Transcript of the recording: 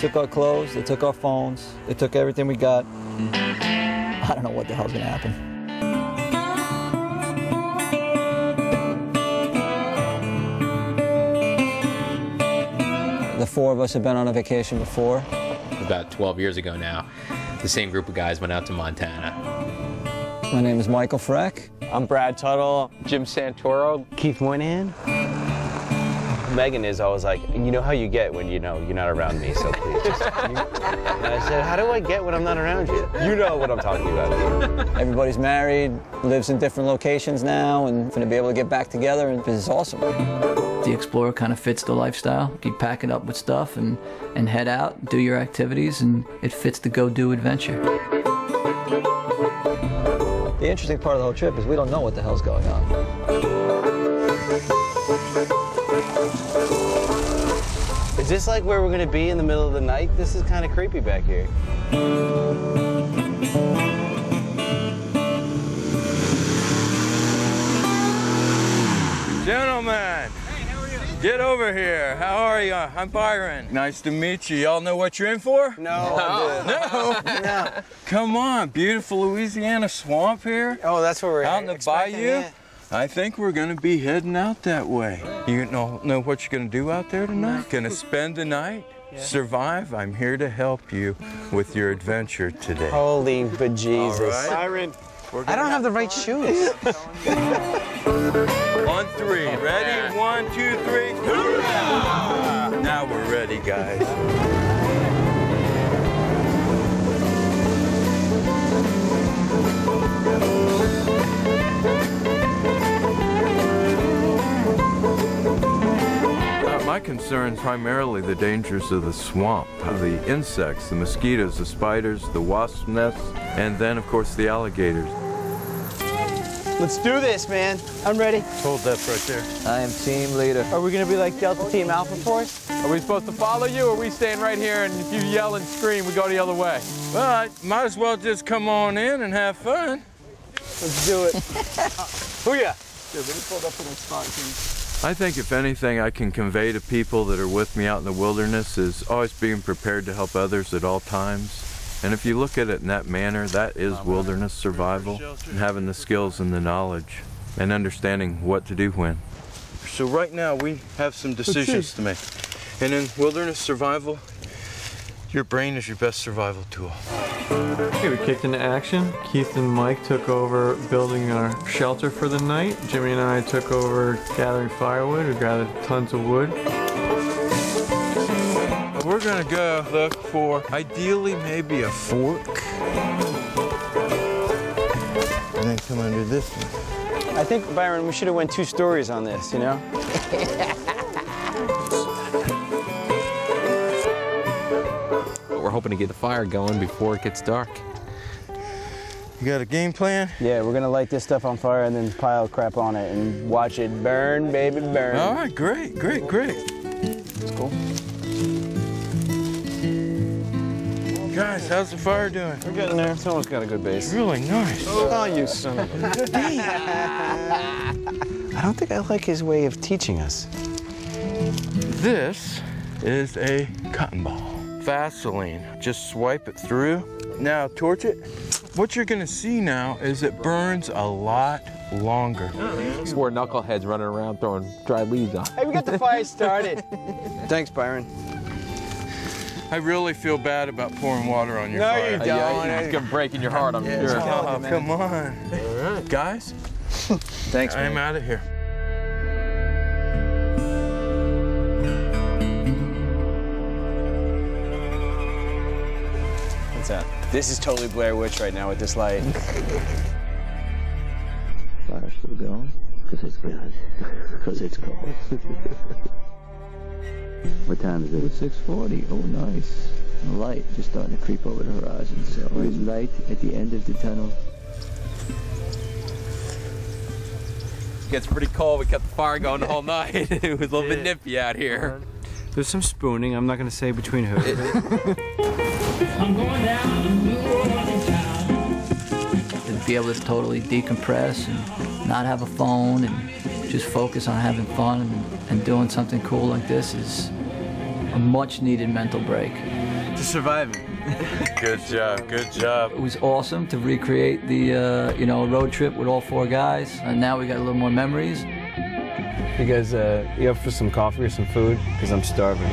took our clothes, they took our phones, they took everything we got. I don't know what the hell's gonna happen. The four of us have been on a vacation before. About 12 years ago now, the same group of guys went out to Montana. My name is Michael Frech. I'm Brad Tuttle. Jim Santora. Keith Moynihan. Megan is always like, you know how you get when you know you're not around me, so please just. and I said, how do I get when I'm not around you? You know what I'm talking about. Everybody's married, lives in different locations now, and going to be able to get back together, and this is awesome. The Explorer kind of fits the lifestyle. Keep packing up with stuff and, and head out, do your activities, and it fits the go-do adventure. The interesting part of the whole trip is we don't know what the hell's going on. This like where we're gonna be in the middle of the night? This is kind of creepy back here. Gentlemen, get over here. How are you? I'm Byron. Nice to meet you. Y'all know what you're in for? No. No. no. Come on, beautiful Louisiana swamp here. Oh, that's where we're Out in the bayou? it. I think we're gonna be heading out that way. You know, know what you're gonna do out there tonight? Gonna spend the night? Survive? I'm here to help you with your adventure today. Holy bejesus. All right. Byron. I don't have the right shoes. On three. Ready? One, two, three. Hoorah! Now we're ready, guys. Concern primarily the dangers of the swamp, uh, the insects, the mosquitoes, the spiders, the wasp nests, and then, of course, the alligators. Let's do this, man. I'm ready. Hold that right there. I am team leader. Are we gonna be like Delta Team Alpha Force? Are we supposed to follow you, or are we staying right here and if you yell and scream, we go the other way? Well, I might as well just come on in and have fun. Let's do it. Booyah. I think if anything I can convey to people that are with me out in the wilderness is always being prepared to help others at all times. And if you look at it in that manner, that is wilderness survival, and having the skills and the knowledge and understanding what to do when. So right now we have some decisions to make. And in wilderness survival, your brain is your best survival tool. Okay, we kicked into action. Keith and Mike took over building our shelter for the night. Jimmy and I took over gathering firewood. We gathered tons of wood. We're gonna go look for ideally maybe a fork. And then come under this one. I think, Byron, we should have went two stories on this, you know? hoping to get the fire going before it gets dark. You got a game plan? Yeah, we're gonna light this stuff on fire and then pile crap on it and watch it burn, baby, burn. All right, great, great, great. That's cool. Guys, how's the fire doing? We're getting there. Someone's got a good base. Really nice. Oh, you son of a... I don't think I like his way of teaching us. This is a cotton ball. Vaseline. Just swipe it through. Now torch it. What you're gonna see now is it burns a lot longer. Four knuckleheads running around throwing dry leaves on. Hey, we got the fire started. Thanks, Byron. I really feel bad about pouring water on your No, fire. you Uh, don't. yeah, it's gonna break in your heart, I'm sure. Oh, come on. Guys, Thanks, I'm out of here. What's that? This is totally Blair Witch right now with this light. Fire's still going? Because it's good. Because it's cold. what time is it? It's 6.40. Oh, nice. The light just starting to creep over the horizon. So there's light at the end of the tunnel. gets pretty cold. We kept the fire going the whole night. it was a little bit nippy out here. There's some spooning. I'm not going to say between who. I'm going down to New Orleans town. To be able to totally decompress and not have a phone and just focus on having fun and, and doing something cool like this is a much needed mental break. to surviving. Good job, good job. It was awesome to recreate the uh, you know road trip with all four guys, and now we got a little more memories. You guys, uh, you up for some coffee or some food? Because I'm starving.